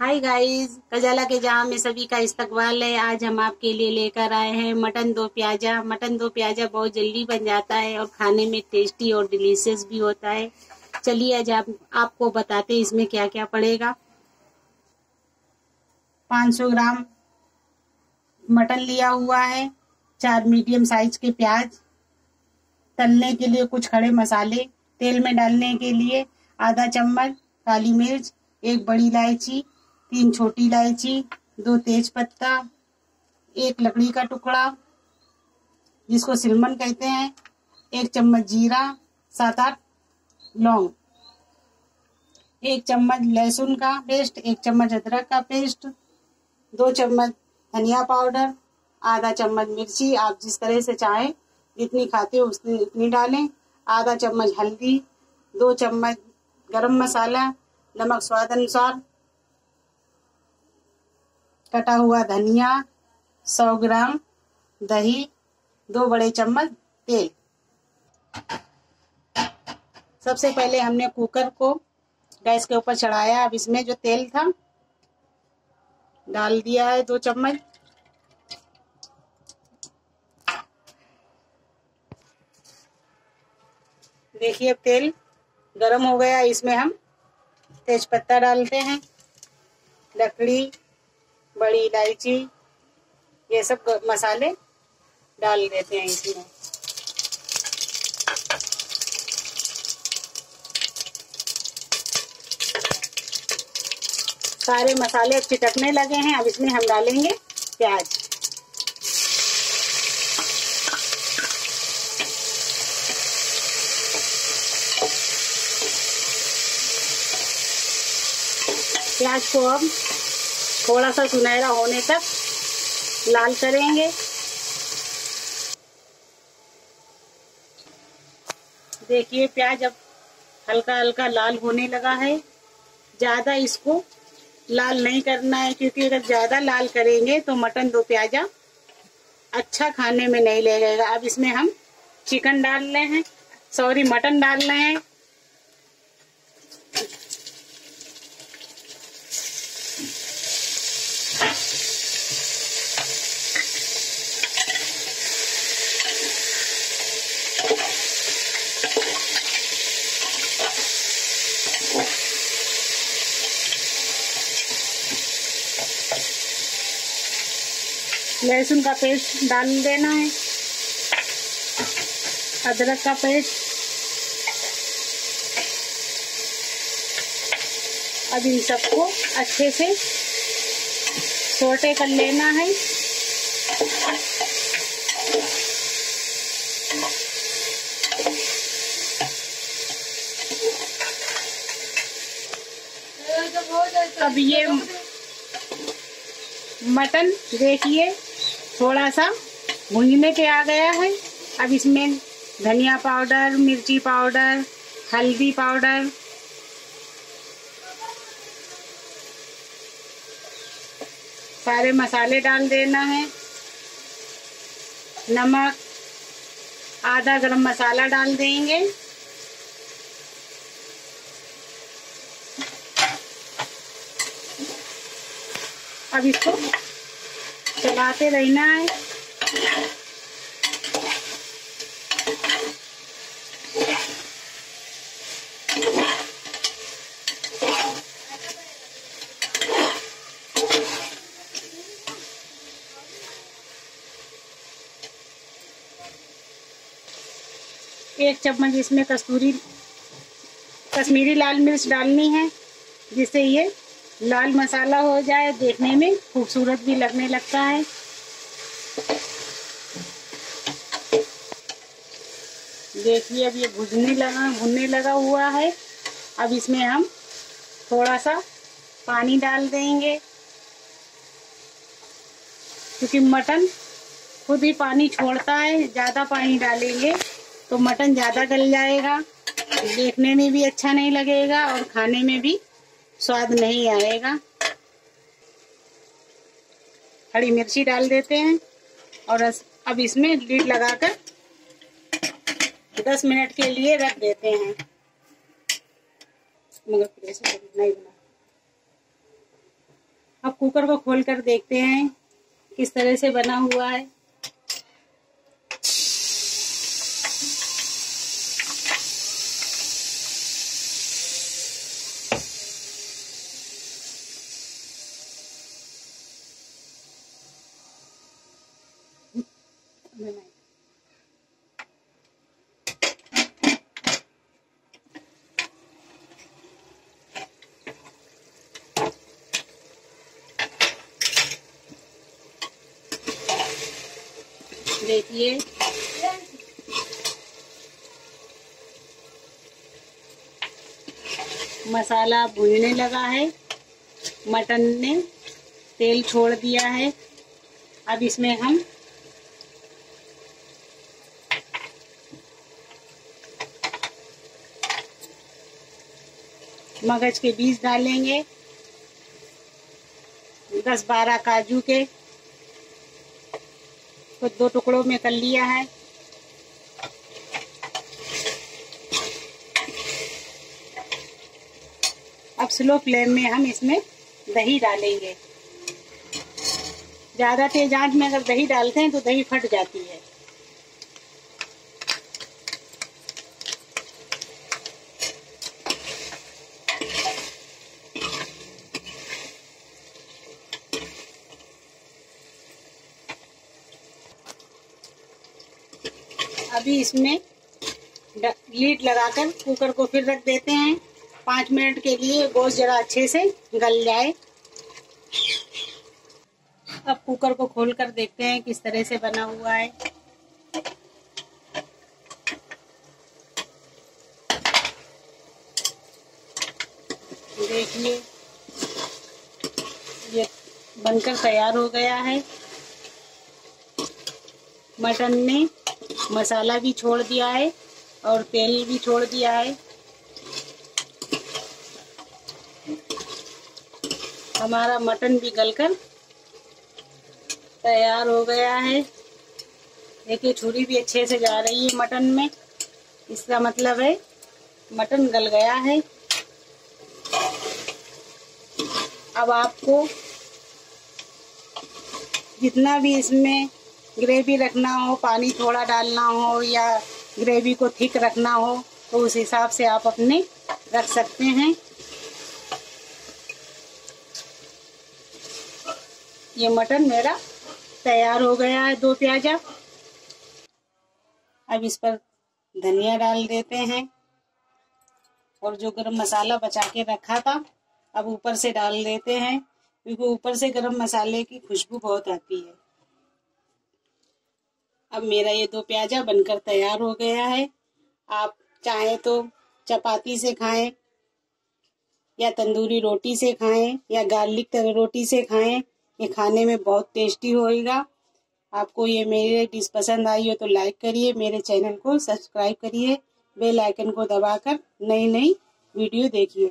Hi guys Kajala के जहाँ में सभी का इस्तकबाल है आज हम आपके लिए लेकर आए हैं मटन दो प्याजा मटन दो प्याजा बहुत जल्दी बन जाता है और खाने में टेस्टी और डिलीशियस भी होता है चलिए आज आप, आपको बताते हैं इसमें क्या क्या पड़ेगा 500 ग्राम मटन लिया हुआ है चार मीडियम साइज़ के प्याज तलने के लिए कुछ खड़े मसाले तेल में डालने के लिए आधा चम्मच काली मिर्च एक बड़ी इलायची तीन छोटी इलायची, दो तेज पत्ता, एक लकड़ी का टुकड़ा, जिसको सिलमन कहते हैं, एक चम्मच जीरा, सात आठ लौंग, एक चम्मच लहसुन का पेस्ट, एक चम्मच अदरक का पेस्ट, दो चम्मच धनिया पाउडर, आधा चम्मच मिर्ची, आप जिस तरह से चाहें, जितनी खाते हो उतनी उतनी डालें, आधा चम्मच हल्दी, दो चम्मच गरम मसाला, नमक स्वाद अनुसार कटा हुआ धनिया, सौ ग्राम दही, दो बड़े चम्मच तेल। सबसे पहले हमने कुकर को गैस के ऊपर चढ़ाया। अब इसमें जो तेल था, डाल दिया है दो चम्मच। देखिए तेल गरम हो गया। इसमें हम तेज पत्ता डालते हैं, लकड़ी बड़ी इलायची, ये सब मसाले डाल देते हैं इसमें सारे मसाले चिटकने लगे हैं, अब इसमें हम डालेंगे प्याज। प्याज को अब थोड़ा सा सुनहरा होने तक लाल करेंगे। देखिए, प्याज अब हल्का हल्का लाल होने लगा है। ज़्यादा इसको लाल नहीं करना है, क्योंकि अगर ज़्यादा लाल करेंगे तो मटन दो प्याजा अच्छा खाने में नहीं लगेगा। अब इसमें हम चिकन डाल रहे हैं। सॉरी, मटन डाल रहे हैं। लहसुन का पेस्ट डाल देना है। अदरक का पेस्ट। अब इन सबको अच्छे से सोटे कर लेना है। अब ये मटन देखिए थोड़ा सा भुनने के आ गया है? अब इसमें धनिया पाउडर, मिर्ची पाउडर, हल्दी पाउडर। सारे मसाले डाल देना है। नमक, आधा गरम मसाला डाल देंगे। अब इसको चलाते रहना है एक चम्मच इसमें कस्तूरी कश्मीरी लाल मिर्च डालनी है जिससे ये लाल मसाला हो जाए देखने में, खूबसूरत भी लगने लगता है। देखिए, अब ये भुजने लगा, भुनने लगा हुआ है। अब इसमें हम थोड़ा सा पानी डाल देंगे। क्योंकि मटन खुद ही पानी छोड़ता है, ज़्यादा पानी डालेंगे तो मटन ज़्यादा गल जाएगा। देखने में भी अच्छा नहीं लगेगा और खाने में भी स्वाद नहीं आएगा। हरी मिर्ची डाल देते हैं और अब इसमें लीड लगाकर 10 मिनट के लिए रख देते हैं। मगर नहीं बना। कुकर को खोल कर देखते हैं किस तरह से बना हुआ है। देखिए। मसाला भूनने लगा है। मटन ने तेल छोड़ दिया है। अब इसमें हम मगज के बीज डालेंगे। दस बारह काजू के। को दो टुकड़ों में कर लिया है। अब स्लो फ्लेम में हम इसमें दही डालेंगे। ज़्यादा तेज आँच में अगर दही डालते हैं तो दही फट जाती है। अभी इसमें लीड लगाकर कुकर को फिर रख देते हैं। पाँच मिनट के लिए गोश्त जरा अच्छे से गल जाए। अब कुकर को खोल कर देखते हैं किस तरह से बना हुआ है। देखिए, ये बनकर तैयार हो गया है। मटन ने मसाला भी छोड़ दिया है और तेल भी छोड़ दिया है। हमारा मटन भी गलकर तैयार हो गया है। देखिए, छुरी भी अच्छे से जा रही है मटन में। इसका मतलब है मटन गल गया है। अब आपको जितना भी इसमें ग्रेवी रखना हो, पानी थोड़ा डालना हो या ग्रेवी को थिक रखना हो तो उस हिसाब से आप अपने रख सकते हैं। ये मटन मेरा तैयार हो गया है, दो प्याजा। अब इस पर धनिया डाल देते हैं। और जो गरम मसाला बचा के रखा था, अब ऊपर से डाल देते हैं, क्योंकि ऊपर से गरम मसाले की खुशबू बहुत आती है। अब मेरा ये दो प्याजा बनकर तैयार हो गया है। आप चाहे तो चपाती से खाएँ, या तंदूरी रोटी से खाएँ, या गार्लिक रोटी से खाएँ, ये खाने में बहुत टेस्टी होएगा। आपको ये मेरी डिश पसंद आई हो तो लाइक करिए, मेरे चैनल को सब्सक्राइब करिए, बेल आइकन को दबाकर नई नई वीडियो देखिए।